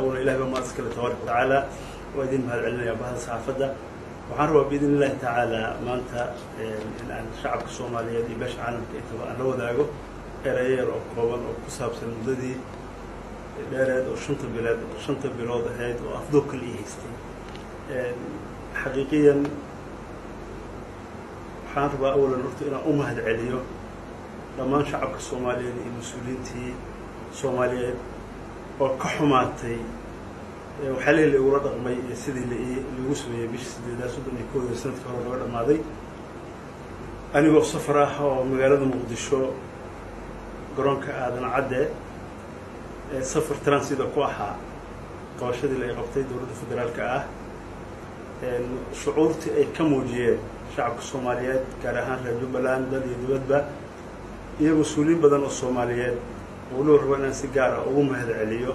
awla ilahi baa mahad iskale tabaaraka watacaala waa idin mahad celinaya bahda waxaan rabaa biidn illahi tacaala maanta in aan shacabka soomaaliyeed iyo beesha caalamka intaba aan la wadaago erayeer oo kooban oo ku saabsan muddadii dheereed oo shanta bileed shanta bilood ahayd oo afduubka la ii haystay xaqiiqiyan waxaan rabaa awalan horta inaan u mahad celiyo dhammaan shacabka soomaaliyeed iyo mas'uuliyiintii soomaaliyeed oo ka xumaatay waxyaalihii la igula dhaqmay iyo sidii laigu sameeyey bishii sideedaad soddon iyo kooda sannadkii hore laga dhamaaday anigoo safar ah oo magaalada muqdisho garoonka aadan cadde safar transida ku ahaa qabashadii la ay qabtay dowladda federaalka ah shucuurtii ay ka muujiyeen shacabka soomaaliyeed gaar ahaan reer jubbaland dal iyo dibadba iyo mas'uuliyiin badan oo soomaaliyeed waliba rabo inaan si gaar ah ugu mahad celiyo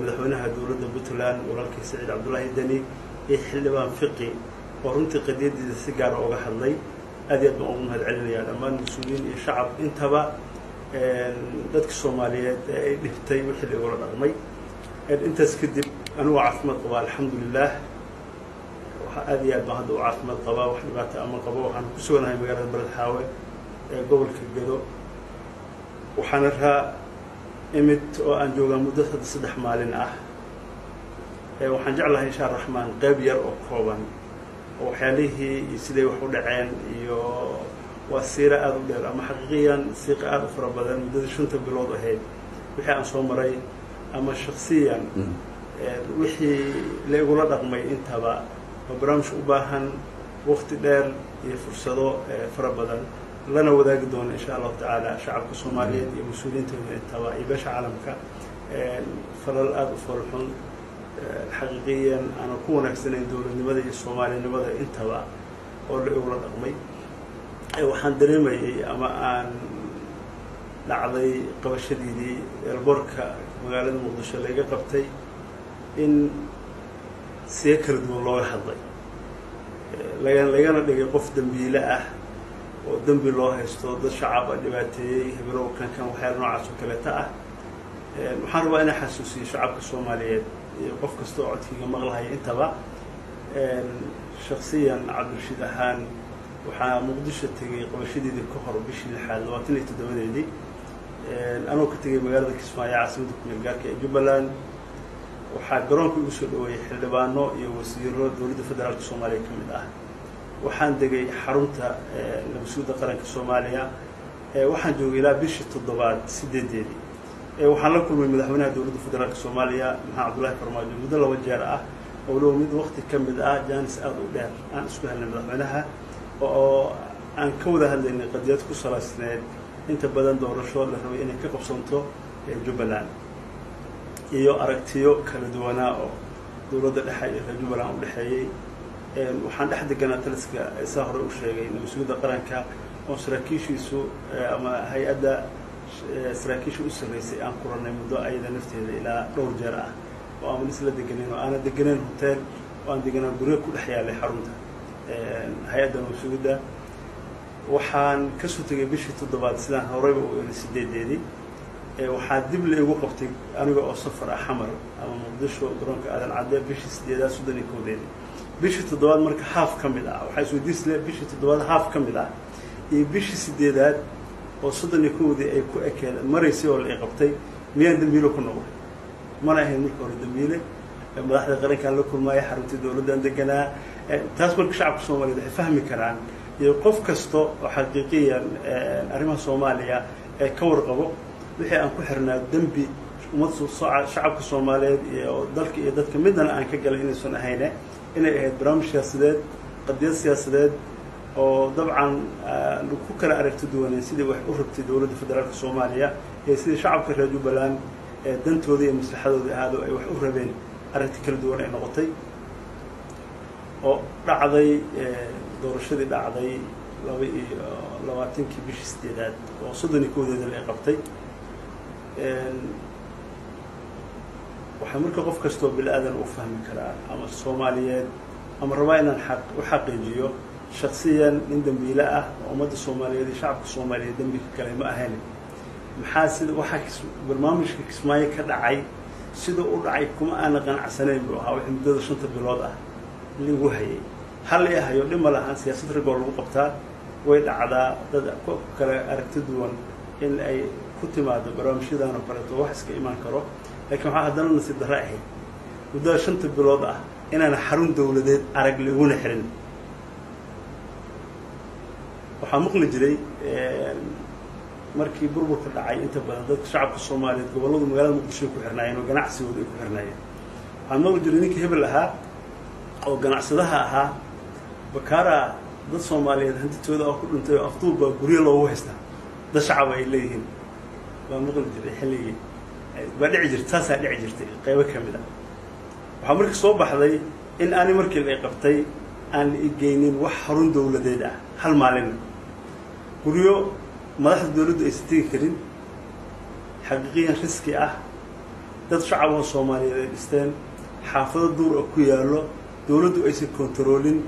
madaxweynaha dowladda puntland walaalkii saciid cabdullaahi deni iyo xildhibaan fiqi oo runtii qadiyadiisa si gaara uga hadlay. Aad iyo aad baan ugu mahad celinayaa dhammaan mas'uuliyiin iyo shacab intaba dadka soomaaliyeed ee ay dhibtay wixii la igula dhaqmay. Intaas kadib anigoo caafimaad qabaa alxamdulilah aad iyo aad baan hadda u caafimaad qabaa wax dhibaata ama qabo. Waxaan ku suganahay magaalada beled xaawe ee gobolka gedo waxaana raa imid oo aan joogaa muddo hadda saddex maalin ah. Waxaan jeclahay insha raxmaan qeyb yar oo kooban. Oo waxyaalihii iyo siday wax u dhaceen iyo waa siira aada u dheer ama xaqiiqiyan siiqa aada u fara badan muddadii shanta bilood ahayd. Wixii aan soo maray ama shaksiyan wixii la igula dhaqmay intaba barnaamij u baahan wakti dheer iyo fursado fara badan. Lana wadaagi doono insha allahu tacaala shacabka soomaaliyeed iyo mas'uuliyiintooda intaba iyo beesha caalamka. Falal aada u foolxun xaqiiqiyan aanan ku wanaagsanayn dowladnimada iyo soomaalinimada intaba oo la igula dhaqmay. Waxaan dareemayay ama aan dhacday qabashadiidii eelboorka magaalada muqdisho layga qabtay in siga kala duwan looga hadlay? Laga lagana dhigay qof dembiile ah oo dembi loo haysto dad shacaba dhibaateeyey hebelow kankan waxyaala noocaas oo kaleeta ah. Waxaan rabaa inaa xasuusiyo shacabka soomaaliyeed iyo qof kasta oo codkiiga maqlahaya intaba. Shaksiyan cabdirashiid ahaan waxaa muqdisho tegay qabashadeedii ka hor bishii lixaad labaatan iyo toddobadeedii. Anoo ka tegay magaalada kismaayo caasimadda kumeel gaarka ee jubbaland waxaa garoonka igu soo dhaweeyey xildhibaano iyo wasiiro dowladda federaalka soomaaliya ka mid ah. Waxaan degay xarunta nabasuudda qaranka soomaaliya. Waxaan joogay ilaa bishii toddobaad sideedeedii waxaan la kulmay madaxweynaha dowladda federaalka soomaaliya maxamed cabdullahi farmaajo muddo laba jeer ah. Owlow mid wakti ka mid ah jaanis aada u dheer. Aan isku helnay madaxweynaha oo aan ka wada hadlaynay qadiyad ku salaysneed. Inta badan doorasho la rabay inay ka qabsanto jubbaland iyo aragtiyo kala duwanaa oo dowladda dhexe iyo reer jubbaland u dhexeeyey waxaan dhex deganaa taliska saa hore u sheegay mas'uuliyadda qaranka oo saraakiishiisu ama hay'adda saraakiisha u sarreysay aan kuranay muddo ayada nafteeda ilaa dhowr jeer ah. Oo aan isla deganeyn oo aanan deganeyn hotel oo aan deganaan guryo ku dhex yaalay xarunta. Hay'adda mas'uuliyadda waxaan ka soo tegay bishii toddobaad sidaan horeyba u eri sideedeedii waxaa dib la qabtay aniga oo safar ah xamar ama muqdisho garoonka aadan cadde bishii sideedaad soddon iyo koodeedii bishii toddobaad marka haaf ka mid ah waxaa isweydiisle bishii toddobaad haaf ka mid ah iyo bishii sideedaad oo soddon iyo kowdii ay ku ekeen maraysay oo la i qabtay miyaan dembiile ku noqday mana ahayn marka hore dembiile madaxda qarankaan la kulmaaya xaruntii dowladdan deganaa taas marka shacabka soomaliyeed waxay fahmi karaan iyo qof kasta oo xaqiiqiyan arrimaha soomaaliya ee ka warqabo wixii aan ku xirnaa dembi ummad shacabka soomaaliyeed iyo dalka iyo dadka midnana aan ka galay inaysan ahayne inay ahayd barnaamij siyaasadeed qadiyad siyaasadeed oo dabcan ku kala aragti duwaneen sidii wax u rabtay dowladda federaalka soomaaliya iyo sidii shacabka reer jubbaland ee dantooda iyo maslaxadooda ahaado ay wax u rabeen. Aragti kala duwan ay noqotay oo dhacday doorashadii dhacday laba iyo labaatankii bishii sideedaad oo soddon iyo koodeeda la qabtay waxaa marka qof kastoo bini aadan u fahmi karaa ama soomaaliyeed ama rabaa inaan aq u xaqiijiyo shaksiyan nin dembiile ah oo ummadda soomaaliyeed iyo shacabka soomaaliyeed dembi ka kale ma ahayn maxaa sida waxaa barnaamijka kismaayo ka dhacay sida u dhacay kuma aana qanacsanayn buu ahaa wixii muddada shanta bilood ah. Lagu hayay. Hal i hayo dhib ma lahan siyaasad ragoo lagu qabtaa way dhacdaa dad kale aragti duwan in ay ku timaado barnaamijyadan oo kaleeto wax iska imaan karo laakiin waxaa haddana nasiib darre ahayd. Muddada shanta bilood ah inaana xarun dawladeed arag laguna xirin. Waxaa maqli jiray markii burburka dhacay inta badan dadka shacabka soomaaliyeed gobolladu magaalada muqdisho ay ku xirnaayeen oo ganacsigooda ay ku xirnaayeen. Waxaa maqli jiray ninkii hebel ahaa oo ganacsadaha ahaa bakaara dad soomaaliyeed hantitooda oo ku dhintay oo afduub baa guryo loogu haystaa. Dad shacaba ay leeyihiin baa maqli jiray xilligii baa dhici jirta taasaa dhici jirtay qaybo ka mid a waxaa markii soo baxday in ani markii la qabtay aan igeynin wax xarun dawladeed ah hal maalina guryo madaxda dawladdu aysan tegi karin xaqiiqiyan riski ah dad shacaboo soomaaliyeed ay dhisteen xaafado duur oo ku yaallo dawladdu aysan kontaroolin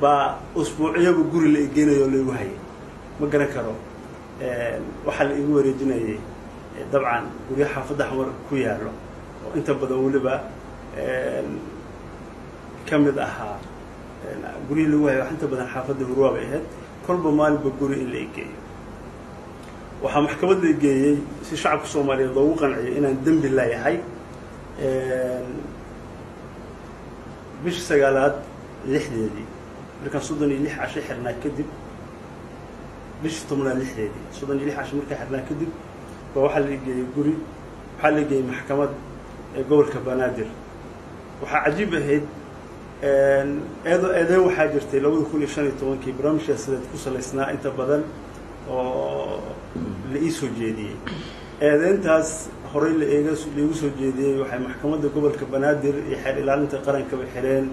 baa usbuucyaba guri la igeynayo oo laigu hayay. Ma garan karo waxaa la igu wareejinayay dabcan guryo xaafadda xamar ku yaallo oo inta badan weliba ka mid ahaa guryihii lagu hayay wax inta badan xaafadda hurwaa bay ahayd. Kolba maalinba guri in la igeeyo waxaa maxkamad la igeeyey si shacabka soomaaliyeed loogu qanciyo inaan dembi leeyahay bishii sagaalaad lixdeedii markaan soddon iyo lix casho xirnaa kadib bishii tobnaad lixdeedii soddon iyo lix casho markaan xirnaa kadib baa waxaa la igeeyey guri waxaa la igeeyey maxkamad ee gobolka banaadir. Waxaa cajiib ahayd eedo eedeyn waxaa jirtay labada kun iyo shan iyo tobankii barnaamij ku salaysnaa inta badan oo la ii soo jeediyey eedeyntaas horey la eega laigu soo jeediyey waxay maxkamadda gobolka banaadir iyo xeer ilaalinta qarankaba xireen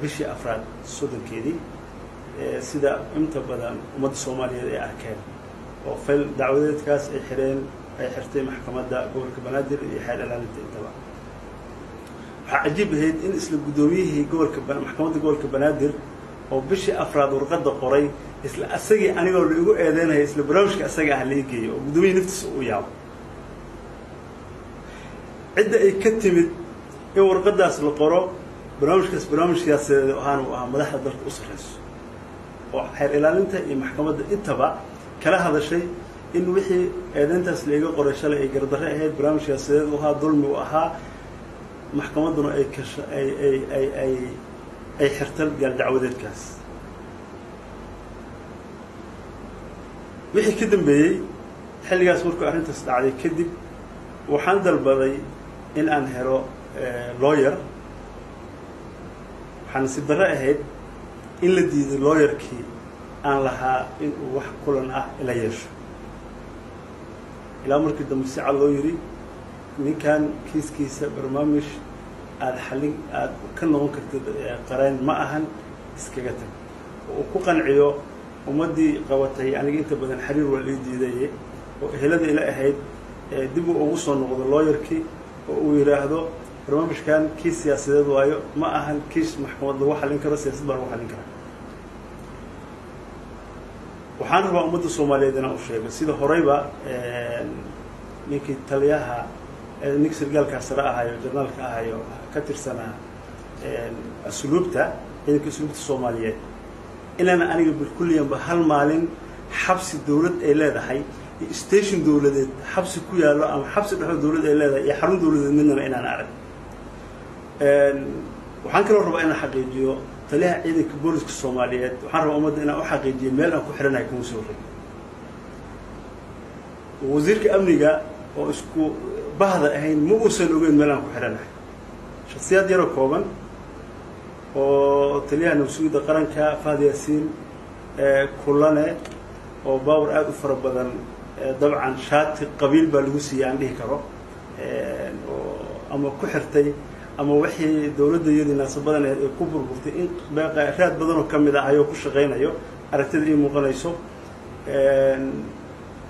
bishii afraad soddonkeedii sida inta badan ummadda soomaaliyeed ay arkeen oo fayl dacwadeedkaas ay xireen ay xirtay maxkamadda gobolka banaadir iyo xeer ilaalinta intaba. Waxaa cajiib ahayd in isla guddoomiyihii gobolka maxkamadda gobolka banaadir oo bishii afraad warqadda qoray isla asagii anigoo la igu eedeynaya isla barnaamijka asaga ah la igeeyo oo guddoomiyihi naftiisa uu yaabo. Cidda ay ka timid in warqaddaas la qoro barnaamijkaas barnaamij siyaasadeed ahaan uu ahaa madaxda dalka u sarreyso. Oo xeer ilaalinta iyo maxkamadda intaba kala hadashay in wixii eedeyntaas laiga qoray shalay ay gardarre ahayd barnaamij siyaasadeed u ahaa dulmi u ahaa maxkamadduna ay kasha ay ay ay ay ay xirta gaal dacwadeedkaas. Wixii ka dambeeyey xilligaas markuu arrintaas dhacday kadib waxaan dalbaday in aan helo lawyer. Waxaa nasiib darre ahayd in la diiday lawyerkii aan lahaa in uu wax kulan ah ila yeesho. Ilaa markii dambe si cad loo yidhi ninkan kiiskiisa barnaamij aada xallin aada ka noqon kartid qareen ma ahan iskaga tag. Oo uu ku qanciyo ummaddii qabatay aniga inta badan xiriir waa lii diidaye oo ehelada ila ahayd dib uu ugu soo noqdo lawyerkii oo uu yidhaahdo barnaamijkan kiis siyaasadeed waayo ma ahan kiis maxkamad lagu xallin karo siyaasad baa lagu xallin karaa waxaan rabaa ummadda soomaaliyeed inaan u sheego sida horeyba ninkii taliyaha ninka sargaalkaa sare ahayo jarnaalka ahayo ka tirsanaa asluubta ciidanka asluubta soomaaliyeed. Inaana aniga bilkulliyanba hal maalin xabsi dawlad ay leedahay iyo station dawladeed xabsi ku yaallo ama xabsi dhexoo dawlad ay leedahay iyo xarun dawladeed midnana inaan arag. Waxaan kaloo rabaa inaan xaqiijiyo taliyaha ciidanka booliska soomaaliyeed. Waxaan rabaa ummadda inaan u xaqiijiyo meel aan ku xidhanahay kuma soo reg wasiirka amniga oo isku bahda ahayn ma uusan ogeyn meel aan ku xidhanahay shaksiyaad yaroo kooban oo taliyaha nabsuuda qaranka fahad yaasiin kulane oo baawar aada u fara badan dabcan shaati qabiil baa lagu siiyey aan dhihi karo oo ama ku xirtay ama wixii dawladda iyadii naasabadan ahayd ay ku burburtay in raad badanoo ka mid ah ayoo ku shaqaynayo. Aragtida ii muuqanayso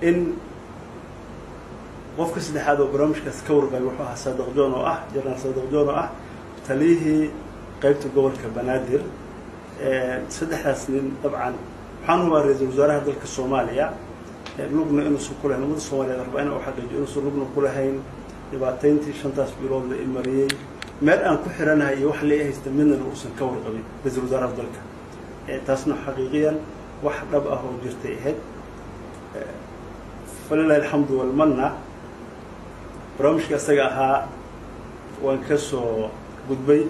in qofka saddexaad oo barnaamijkaas ka warqabay wuxuu ahaa saadiq john oo ah jenaraal saadiq john oo ah taliyihii qaybta gobolka banaadir. Saddexdaas nin dabcan waxaan hubaa ra'iisul wasaaraha dalka soomaaliya. Lugna inuusan ku lahayn ummadda soomaliyeed rabaa ina xaqiijiyo inuusan lugna ku lahayn. Dhibaatayntii shantaas bilood la imariyey meel aan ku xiranahay iyo wax la haysta midnana uusan ka warqabin ra'iisul wasaaraha dalka. Taasna xaqiiqiyan wax dhab ah oo jirtay ahayd. Falilahi alxamdu walmanna barnaamijka isaga ahaa waan ka soo gudbay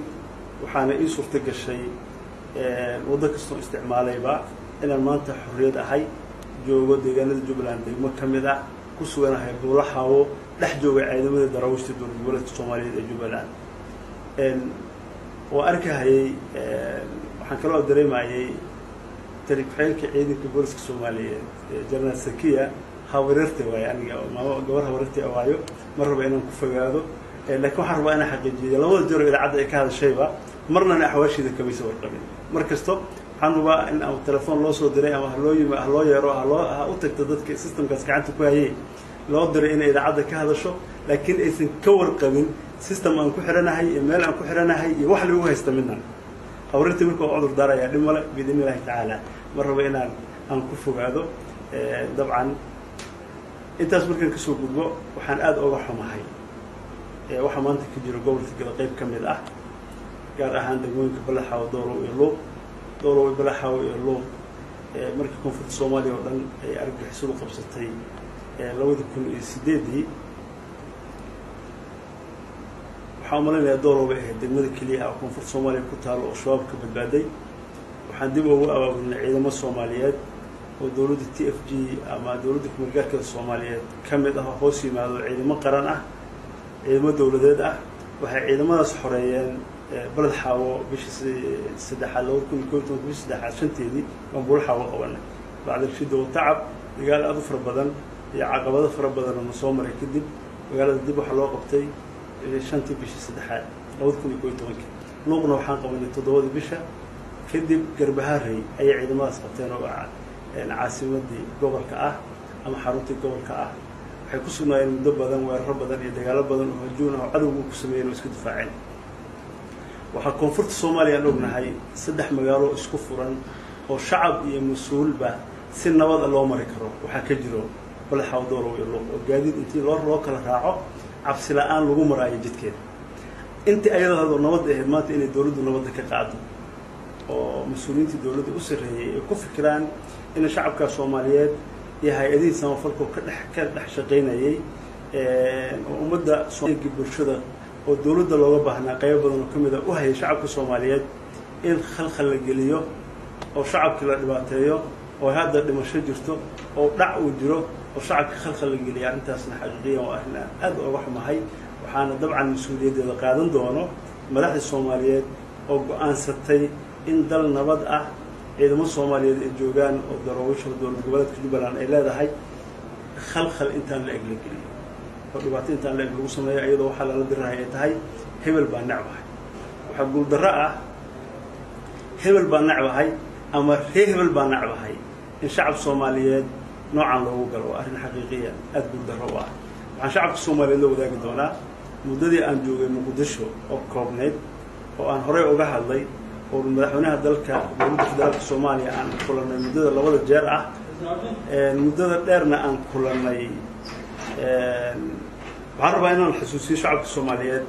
waxaana ii suurto gashay waddo kastoo isticmaalayba inaan maanta xorriyad ahay joogo deegaanada jubbaland degmo ka mid ah ku suganahay buulaxaawo dhex jooga ciidamada daraawiishta dowlad goboleedka soomaaliyeed ee jubbaland waa arkahayey waxaan kaloo dareemayay tali ku-xigeenka ciidanka booliska soomaaliyeed jenaraal sakiya. Hawareerta waayo aniga maamo gabar hawareerta waayo. Mar raba inaan ku fogaado. Laakiin waxaan rabaa inaan xaqiijiyo labada jero idaacadda ay ka hadashayba marnana axwaashiida kamaysa warqabin mar kasto waxaan rabaa in ama telefoon loo soo diray ama haloo yimi haloo yeero haloo ha u tagto dadka systemkaas gacanta ku hayay. Loo diray inay idaacadda ka hadasho laakiin aysan ka warqabin system aan ku xiranahay iyo meel aan ku xiranahay iyo wax lagu haysta midnan hawareerta marka waa cudur daarayaa dhib male biidn illahi tacaala. Mar raba inaan aan ku fogaado dabcan. Intaas markaan ka soo gudbo waxaan aada oga xumahay. Waxaa maanta ka jiro gobolka gada qayb ka mid ah gaar ahaan degmooyinka balaxaawo doolow iyo luuq doolow iyo balaxaawo iyo luuq markii koonfurta soomaaliya oo dhan ay argagixisadu qabsatay labadii kun iyo sideedii waxaan umalaynayaa doolow bay ahayd degmada keliya ah oo koonfurta soomaaliya ku taalo oo shabaab ka badbaaday. Waxaan dib ugu abaabulnay ciidamo soomaaliyeed oo dowladda t f g ama dowladda kumeelgaarkeeda soomaaliyeed ka mid ah oo hoos yimaado ciidamo qaran ah ciidamo dowladeed ah. Waxay ciidamadaas xoreeyeen baled xaawo bishii saddexaad labada kun iyo kob bishii saddexaad shanteedii baan buula xaawo qabanay bacdalshida wa tacab dagaal aad u fara badan iyo caqabado fara badan oo na soo maray kadib magaalada dib waxaa loo qabtay shantii bishii saddexaad labada kun iyo kob iyo tobankii luuqna waxaan qabanay toddobadii bisha kadib garbaharey ayay ciidamadaas qabteen oo caasimadii gobolka ah ama xaruntii gobolka ah. Waxay ku sugnaayeen muddo badan weeraro badan iyo dagaalo badan oo hajuun ah oo cadowgu ku sameeyeen oo isku difaaceen. Waxaa koonfurta soomaaliya aan ognahay saddex magaalo isku furan oo shacab iyo mas'uulba si nabada loo mari karo. Waxaa ka jiro balaxaw doolow iyo luuq oo gaadiid intii loo kala raaco cabsi la'aan lagu maraayo jidkeeda. Intii ayadoo nabadda ahayd maanta inay dowladdu nabadda ka qaado oo mas'uuliyiintii dowladda u sarreeyey ay ku fikiraan in shacabka soomaaliyeed iyo hay'adihii samafalkoo ka dhex ka dhex shaqaynayay oo ummadda soomaaliyadka bulshada oo dowladda looga baahnaa qaybo badan oo ka mid a u hayay shacabka soomaaliyeed in khalkhal la geliyo oo shacabkii la dhibaateeyo oo hadda dhimasho jirto oo dhac uu jiro oo shacabkii khalkhal la geliya arrintaasna xaqiiqiyan waa arrin aad ooga xumahay waxaana dabcan mas'uuliyaddeeda qaadan doono madaxda soomaaliyeed oo go'aansatay in dal nabad ah ciidamo soomaaliyeed ay joogaan oo daroowisha dowlad goboleedka jubbaland ay leedahay. Khalkhal intaan la eg la geliyo oo dhibaato intaan la eg lagu sameeyo iyadoo waxaa lala dirahay ay tahay hebel baa necbahay waxaa guuldarro ah hebel baa necbahay ama ree hebel baa necbahay in shacab soomaaliyeed noocan loogu galo waa arrin xaqiiqiya aada guuldarro u ah waxaan shacabka soomaaliyeed la wadaagi doonaa muddadii aan joogay muqdisho oo koobnayd oo aan horey uga hadlay oo madaxweynaha dalka dowladda federaalka soomaaliya aan kulannay muddada labada jeer ah muddada dheerna aan kulannay waxaan rabaa inaan xusuusiyo shacabka soomaaliyeed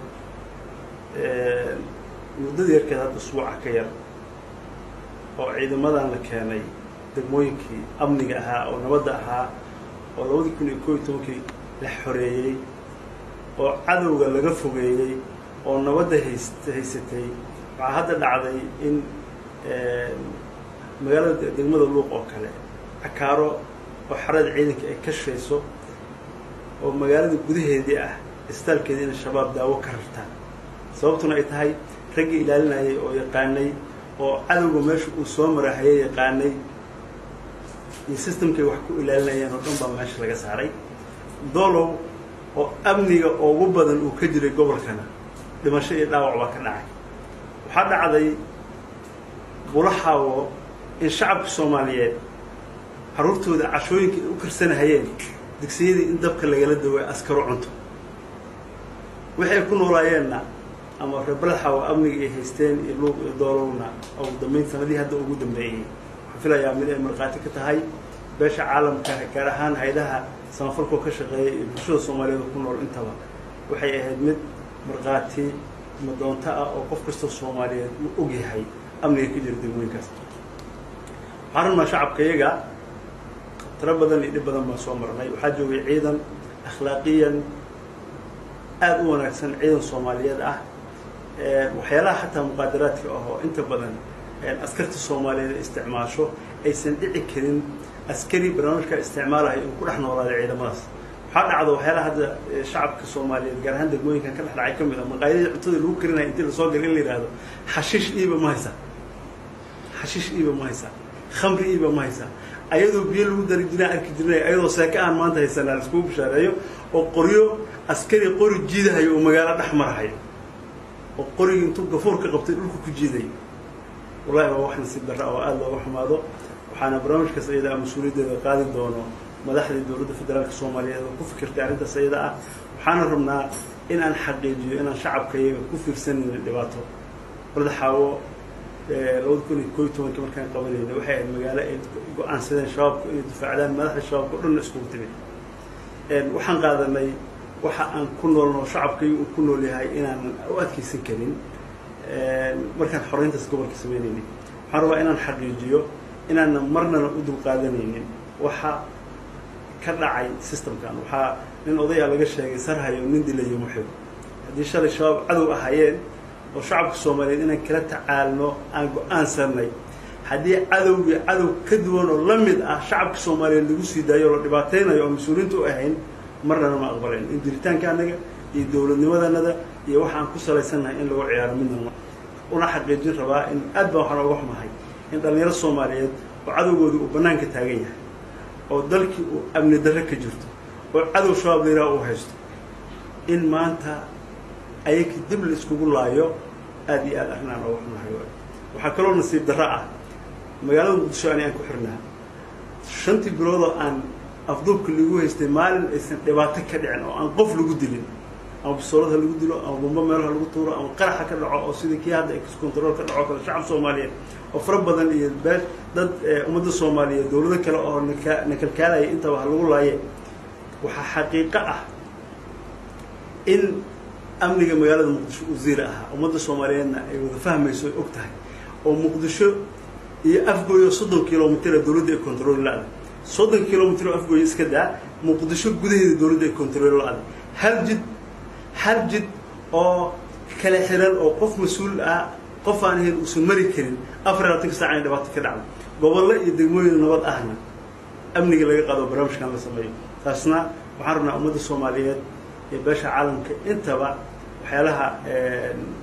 muddada yarkeed hadda usbuuca ka yar oo ciidamadan la keenay degmooyinkii amniga ahaa oo nabadda ahaa oo labadii kun iyo koob iyo tobankii la xoreeyey oo cadowga laga fogeeyey oo nabadda hays haysatay waxaa hadda dhacday in magaalada degmada luuq oo kale cakaaro oo xarada ciidanka ay ka shayso oo magaalada gudaheedii ah istaalkeedii inay shabaab daawo ka rartaan sababtuna ay tahay raggii ilaalinayay oo yaqaanay oo cadowga meesha uu soo marahayay yaqaanay iyo systemkay wax ku ilaalinayeen oo dhan baa meesha laga saaray. Doolow oo amniga ugu badan uu ka jiray gobolkana dhimasho iyo dhaawac baa ka dhacay. Waxaa dhacday bulaxaawo in shacabka soomaaliyeed carruurtooda cashooyinka ay u karsanahayeen digsiyadii in dabka lagala dawaay askaro cunto. Waxay ku noolaayeenna ama reebalaxaw amniga ay haysteen iyo luuq iyo doolowna ugu dambeyn sanadihii hadda ugu dambeeyey filayaa mid ay markhaati ka tahay. Beesha caalamka gaar ahaan hay'adaha samafalkoo ka shaqeeya iyo bulshada soomaaliyeed ku nool intaba waxay ahayd mid markhaati madoonto ah oo qof kastoo soomaaliyeed uu og yahay amniga ka jira degmooyinkaas waxaan rabnaa shacabka iyaga tiro badan iyo dhib badan baan soo marnay. Waxaa joogay ciidan akhlaaqiyan aada u wanaagsan ciidan soomaaliyeed ah. Waxyaalaha xataa muqaadaraadka ah oo inta badan askarta soomaaliyeed isticmaasho aysan dhici karin askari barnaamijka isticmaalahay inuu ku dhex noolaaday ciidamadaas waxaa dhacda waxyaalaha hadda shacabka soomaaliyeed gaar ahaan degmooyinkan ka dhex dhacay ka mid a maqaayadii cuntada lagu karinaya intii la soo gala in la yihahdo xashiish iiba ma haysa. Xashiish iiba ma haysa. Khamri iiba ma haysa. Ayadoo biyo lagu dari jiraan arki jirnay ayadoo seeka aan maanta haysanaa laiskugu bishaareeyo oo qoryo askari qori jiidahayo oo magaalo dhex marahayo. Oo qorigii intuu gafuur ka qabtay dhulka ku jiiday wallahi waa wax nasiib darra oo aada looga xumaado. Waxaana barnaamijkaas iyada a mas'uuliyaddeeda qaadi doono madaxdii dowladda federaalka soomaaliyeed oo ku fikirtay arrintaas iyada ah. Waxaana rabnaa in aan xaqiijiyo inaan shacabka iyaga ku fiirsanayna dhibaato. Madaxaawo labada kun iyo kooiy tobankii markaan qabanayna waxay ahayd magaalo ay go'aansadeen shabaabka inay difaacdaan madaxda shabaabka dhanna iskugu timid. Waxaan qaadanay waxa aan ku noolno shacabkay uu ku nool yahay inaan u adkeysan karin markaan xoreyntaas gobolka sameynaynay waxaan rabaa inaan xaqiijiyo inaana marnana u dulqaadanaynin waxa ka dhacay systemkan. Waxaa nin odayaa laga sheegay sarhayo nin dilayo muxib haddii shalay shabaab cadow ahayeen oo shacabka soomaaliyeed inaan kala tacaalno aan go'aansanay haddii cadowgii cadow ka duwan oo la mid ah shacabka soomaaliyeed lagu sii daayo oo la dhibaateynayo oo mas'uuliyiinta u ahayn marnana ma aqbalayn. In jiritaanka anaga iyo dowladnimadanada iyo waxa aan ku salaysannahay in lagu ciyaaro midna una xaqiijin rabaa in aad baa waxaan oga xumahay in dhallinyaro soomaaliyeed oo cadowgoodii uu bannaanka taagan yahay oo dalkii uu amni darre ka jirto oo cadow shabaab layraha uu haysto. In maanta ayakii dib la iskugu laayo aada iyo aad arrin aan oga xumahay. Waxaa kaloo nasiib darro ah magaalada muqdisho ani aan ku xirnaa shantii biloodoo aan afduubka lagu haystay maalin aysan dhibaato ka dhicin oo aan qof lagu dilin ama bisoolada lagu dilo ama bumbo meelaha lagu tuuro ama qaraxa ka dhaco oo sidii kii hadda excontrol ka dhaco kale shacab soomaaliyeed oo fara badan iyo bee dad ummadda soomaaliyeed dowlado kale oo naka nakalkaalaya intaba ha lagu laaye waxaa xaqiiqo ah in amniga magaalada muqdisho uu ziira ahaa ummadda soomaaliyeedna ay wada fahmayso ay og tahay. Oo muqdisho iyo afgooyo soddon kilomitr dowladda ay control la-da soddon kilomitr oo afgooyo iska daa muqdisho gudaheeda dowladda ay control la-da hal jid hal jid oo kala xiran oo qof mas'uul ah qof aan ahayn uusan mari karin afar iyo labatanka saac inay dhibaato ka dhacdo. Gobollo iyo degmooyin nabad ahna amniga laga qaado barnaamijkan la sameeyo. Taasna waxaan rabnaa ummadda soomaaliyeed iyo beesha caalamka intaba waxyaalaha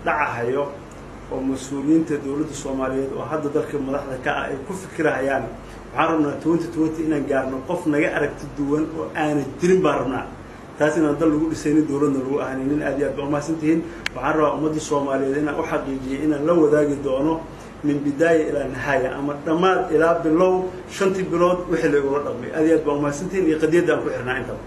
dhacahayo oo mas'uuliyiinta dowladda soomaaliyeed oo hadda dalka madaxda ka ah ay ku fikirahayaan waxaan rabnaa twenty twenty inaan gaarno qof naga aragti duwan oo aana jirin baan rabnaa taas inaan dal lagu dhisaynin dowladna lagu ahanaynin aad iyo aad ba umahadsan tihiin waxaan rabaa ummadda soomaaliyeed inaan u xaqiijiyay inaan la wadaagi doono min bidaaya ilaa nihaaya ama dhammaad ilaa bilow shantii bilood wixii la igula dhaqmay aad iyo aad baa umahadsantihiin iyo qadiyadda aan ku xirnaa intaba